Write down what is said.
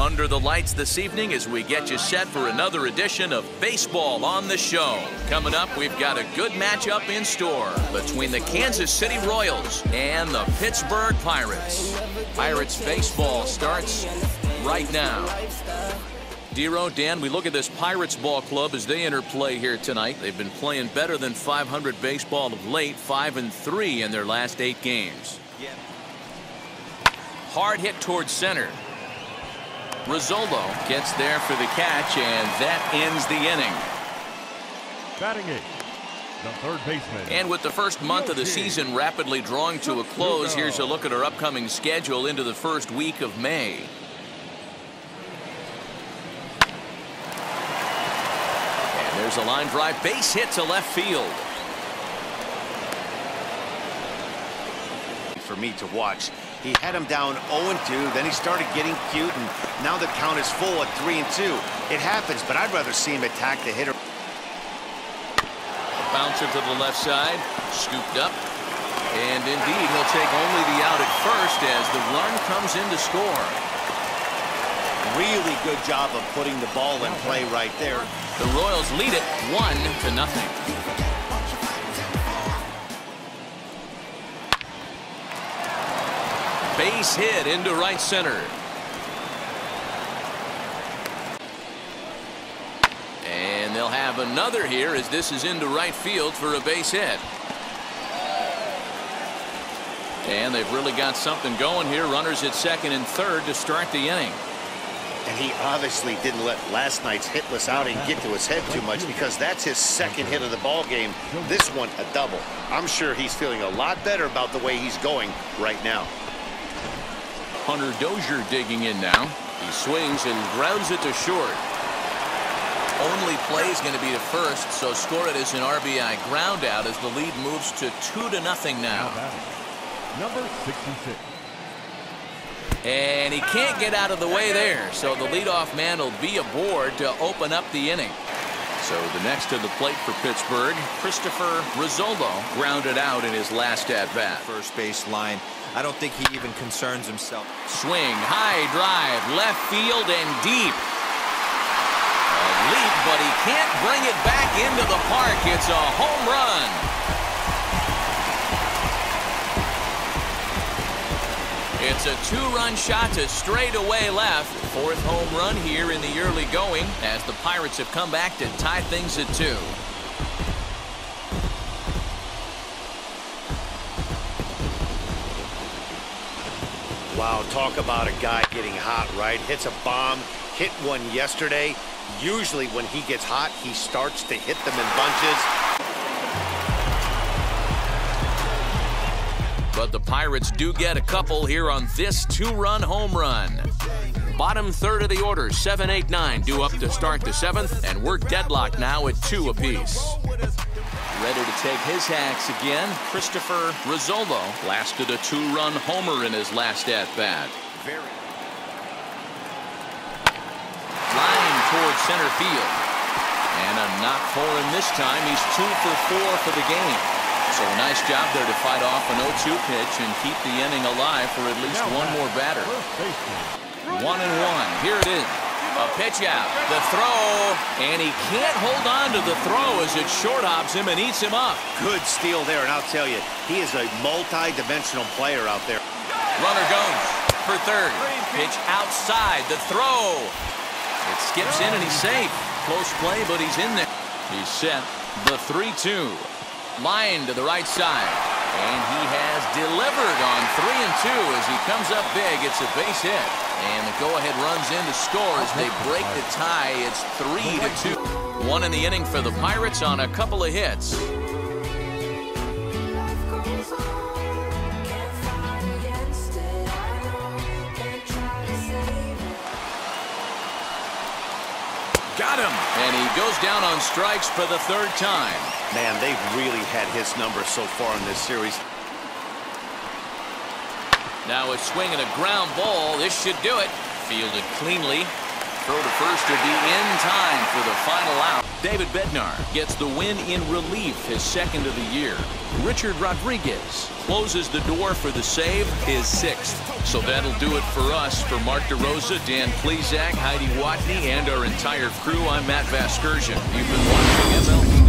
under the lights this evening as we get you set for another edition of Baseball on the Show. Coming up, we've got a good matchup in store between the Kansas City Royals and the Pittsburgh Pirates. Pirates baseball starts right now. Dero, Dan, we look at this Pirates ball club as they enter play here tonight. They've been playing better than 500 baseball of late, 5 and 3 in their last eight games. Hard hit towards center. Rizolo gets there for the catch, and that ends the inning. Batting eight, the third baseman. And with the first month of the season rapidly drawing to a close, here's a look at our upcoming schedule into the first week of May. And there's a line drive base hit to left field. For me to watch. He had him down 0-2, then he started getting cute, and now the count is full at 3-2. It happens, but I'd rather see him attack the hitter. Bouncer to the left side, scooped up, and indeed he'll take only the out at first as the run comes in to score. Really good job of putting the ball in play right there. The Royals lead it one to nothing. Base hit into right center. And they'll have another here as this is into right field for a base hit. And they've really got something going here. Runners at second and third to start the inning. And he obviously didn't let last night's hitless outing get to his head too much because that's his second hit of the ball game. This one a double. I'm sure he's feeling a lot better about the way he's going right now. Hunter Dozier digging in now. He swings and grounds it to short. Only play is going to be to first, so score it as an RBI ground out as the lead moves to two to nothing now. Number 66. And he can't get out of the way there, so the leadoff man will be aboard to open up the inning. So the next to the plate for Pittsburgh, Christopher Rizolo grounded out in his last at-bat. First base line. I don't think he even concerns himself. Swing, high drive, left field and deep. A leap, but he can't bring it back into the park. It's a home run. It's a two-run shot to straightaway left. Fourth home run here in the early going as the Pirates have come back to tie things at two. Wow, talk about a guy getting hot, right? Hits a bomb, hit one yesterday. Usually when he gets hot, he starts to hit them in bunches. But the Pirates do get a couple here on this two-run home run. Bottom third of the order, 7-8-9 due up to start the seventh, and we're deadlocked now at two apiece. Ready to take his hacks again, Christopher Rizolo lasted a two-run homer in his last at-bat. Line towards center field. And a knock for him this time. He's two for four for the game. So a nice job there to fight off an 0-2 pitch and keep the inning alive for at least one more batter. One and one. Here it is. A pitch out. The throw. And he can't hold on to the throw as it short hops him and eats him up. Good steal there. And I'll tell you, he is a multi-dimensional player out there. Runner goes for third. Pitch outside. The throw. It skips in and he's safe. Close play, but he's in there. He's set. The 3-2. Line to the right side. And he has delivered on three and two as he comes up big. It's a base hit. And the go-ahead runs in to score as they break the tie. It's three to two. One in the inning for the Pirates on a couple of hits. Got him. And he goes down on strikes for the third time. Man, they've really had his number so far in this series. Now a swing and a ground ball. This should do it. Fielded cleanly Throw to first to be in time for the final out. David Bednar gets the win in relief, his second of the year. Richard Rodriguez closes the door for the save, his sixth. So that'll do it for us. For Mark DeRosa, Dan Plesac, Heidi Watney, and our entire crew, I'm Matt Vasgersian. You've been watching MLB.